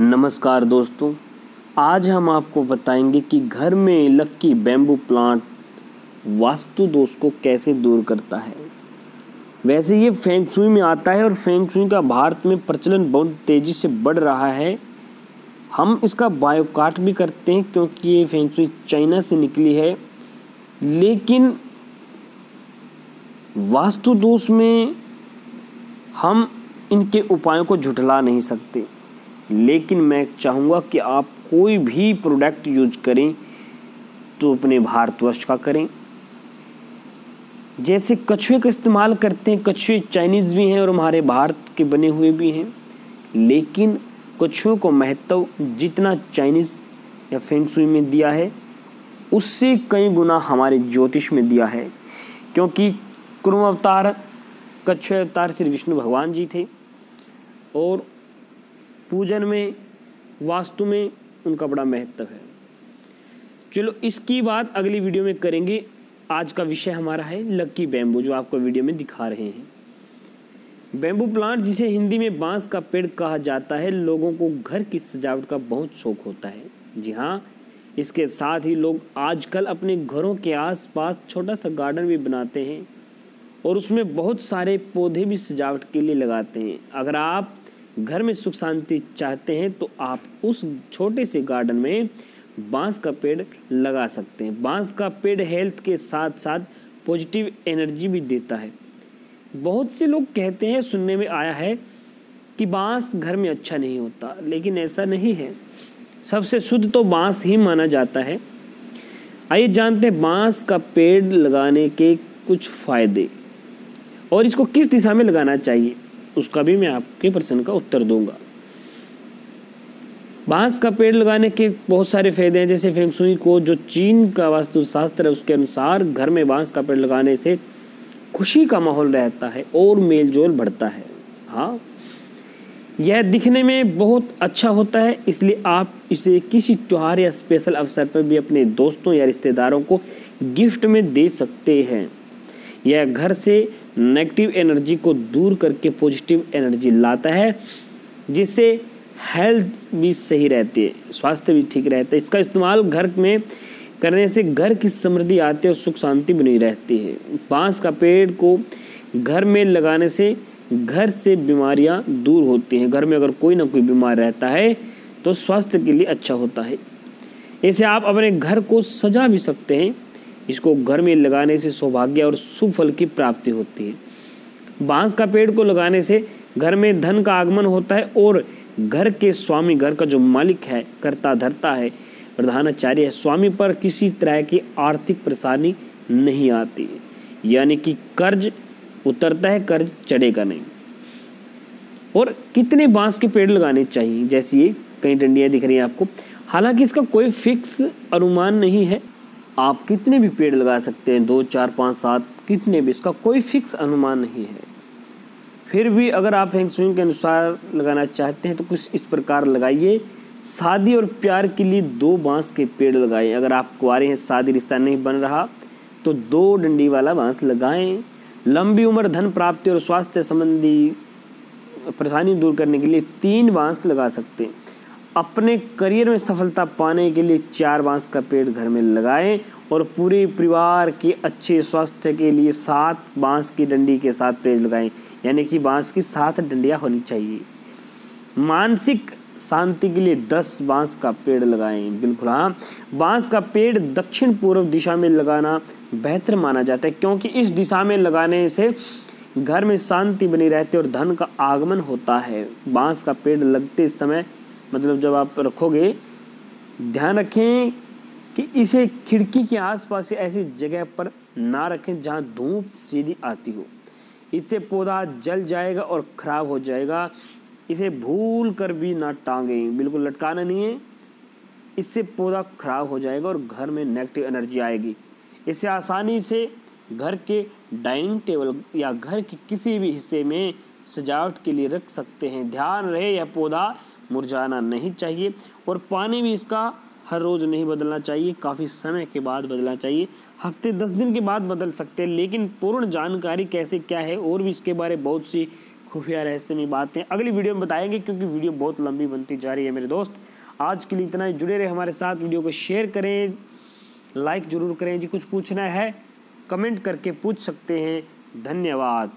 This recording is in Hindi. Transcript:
नमस्कार दोस्तों, आज हम आपको बताएँगे कि घर में लक्की बैम्बू प्लांट वास्तु दोष को कैसे दूर करता है। वैसे ये फेंगसुई में आता है और फेंगसुई का भारत में प्रचलन बहुत तेज़ी से बढ़ रहा है। हम इसका बायोकाट भी करते हैं क्योंकि ये फेंगसुई चाइना से निकली है। लेकिन वास्तु दोष में हम इनके उपायों को झुठला नहीं सकते। लेकिन मैं चाहूँगा कि आप कोई भी प्रोडक्ट यूज़ करें तो अपने भारतवर्ष का करें। जैसे कछुए का इस्तेमाल करते हैं, कछुए चाइनीज़ भी हैं और हमारे भारत के बने हुए भी हैं। लेकिन कछुओं को महत्व जितना चाइनीज़ या फेंगसुई में दिया है, उससे कई गुना हमारे ज्योतिष में दिया है। क्योंकि कुरुम अवतार, कछुए अवतार श्री विष्णु भगवान जी थे और पूजन में, वास्तु में उनका बड़ा महत्व है। चलो, इसकी बात अगली वीडियो में करेंगे। आज का विषय हमारा है लक्की बैम्बू, जो आपको वीडियो में दिखा रहे हैं। बैम्बू प्लांट, जिसे हिंदी में बाँस का पेड़ कहा जाता है, लोगों को घर की सजावट का बहुत शौक होता है। जी हाँ इसके साथ ही लोग आजकल अपने घरों के आसपास छोटा सा गार्डन भी बनाते हैं और उसमें बहुत सारे पौधे भी सजावट के लिए लगाते हैं। अगर आप घर में सुख शांति चाहते हैं तो आप उस छोटे से गार्डन में बाँस का पेड़ लगा सकते हैं। बाँस का पेड़ हेल्थ के साथ साथ पॉजिटिव एनर्जी भी देता है। बहुत से लोग कहते हैं, सुनने में आया है कि बाँस घर में अच्छा नहीं होता, लेकिन ऐसा नहीं है। सबसे शुद्ध तो बाँस ही माना जाता है। आइए जानते हैं बाँस का पेड़ लगाने के कुछ फ़ायदे। और इसको किस दिशा में लगाना चाहिए? उसका भी मैं आपके प्रश्न का उत्तर दूँगा। बाँस का पेड़ लगाने के बहुत सारे फ़ायदे हैं, जैसे फेंगसुई को, जो चीन का वास्तुशास्त्र है, उसके अनुसार घर में बाँस का पेड़ लगाने से खुशी का माहौल रहता है और मेल जोल बढ़ता है। हाँ यह दिखने में बहुत अच्छा होता है, इसलिए आप इसे किसी त्यौहार या स्पेशल अवसर पर भी अपने दोस्तों या रिश्तेदारों को गिफ्ट में दे सकते हैं। यह घर से नेगेटिव एनर्जी को दूर करके पॉजिटिव एनर्जी लाता है, जिससे हेल्थ भी सही रहती है, स्वास्थ्य भी ठीक रहता है। इसका इस्तेमाल घर में करने से घर की समृद्धि आती है और सुख शांति बनी रहती है। बाँस का पेड़ को घर में लगाने से घर से बीमारियाँ दूर होती हैं। घर में अगर कोई ना कोई बीमार रहता है तो स्वास्थ्य के लिए अच्छा होता है। ऐसे आप अपने घर को सजा भी सकते हैं। इसको घर में लगाने से सौभाग्य और शुभ फल की प्राप्ति होती है। बाँस का पेड़ को लगाने से घर में धन का आगमन होता है और घर के स्वामी, घर का जो मालिक है, करता धरता है, प्रधानाचार्य है, स्वामी पर किसी तरह की आर्थिक परेशानी नहीं आती। है यानी कि कर्ज उतरता है, कर्ज चढ़ेगा नहीं। और कितने बाँस के पेड़ लगाने चाहिए? जैसे ये कई डंडियाँ दिख रही हैं आपको। हालाँकि इसका कोई फिक्स अनुमान नहीं है। आप कितने भी पेड़ लगा सकते हैं, दो, चार, पाँच, सात, कितने भी, इसका कोई फिक्स अनुमान नहीं है। फिर भी अगर आप हैंगसुइंग के अनुसार लगाना चाहते हैं तो कुछ इस प्रकार लगाइए। शादी और प्यार के लिए दो बाँस के पेड़ लगाएँ। अगर आप कुआरे हैं, शादी रिश्ता नहीं बन रहा तो दो डंडी वाला बाँस लगाएँ। लंबी उम्र, धन प्राप्ति और स्वास्थ्य संबंधी परेशानी दूर करने के लिए तीन बाँस लगा सकते हैं। अपने करियर में सफलता पाने के लिए चार बाँस का पेड़ घर में लगाएँ और पूरे परिवार के अच्छे स्वास्थ्य के लिए सात बाँस की डंडी के साथ पेड़ लगाएँ। यानी कि बाँस की सात डंडियाँ होनी चाहिए। मानसिक शांति के लिए दस बाँस का पेड़ लगाएँ। बिल्कुल हाँ। बाँस का पेड़ दक्षिण पूर्व दिशा में लगाना बेहतर माना जाता है क्योंकि इस दिशा में लगाने से घर में शांति बनी रहती है और धन का आगमन होता है। बाँस का पेड़ लगते समय मतलब जब आप रखोगे, ध्यान रखें कि इसे खिड़की के आसपास ऐसी जगह पर ना रखें जहाँ धूप सीधी आती हो। इससे पौधा जल जाएगा और ख़राब हो जाएगा। इसे भूल कर भी ना टांगें। बिल्कुल लटकाना नहीं है। इससे पौधा खराब हो जाएगा और घर में नेगेटिव एनर्जी आएगी। इसे आसानी से घर के डाइनिंग टेबल या घर के किसी भी हिस्से में सजावट के लिए रख सकते हैं। ध्यान रहे यह पौधा मुरझाना नहीं चाहिए और पानी भी इसका हर रोज़ नहीं बदलना चाहिए, काफ़ी समय के बाद बदलना चाहिए। हफ़्ते दस दिन के बाद बदल सकते हैं, लेकिन पूर्ण जानकारी कैसे क्या है और भी इसके बारे बहुत सी खुफिया रहस्यमय बातें अगली वीडियो में बताएँगे, क्योंकि वीडियो बहुत लंबी बनती जा रही है मेरे दोस्त। आज के लिए इतना ही। जुड़े रहे हमारे साथ, वीडियो को शेयर करें, लाइक ज़रूर करें। जी, कुछ पूछना है, कमेंट करके पूछ सकते हैं। धन्यवाद।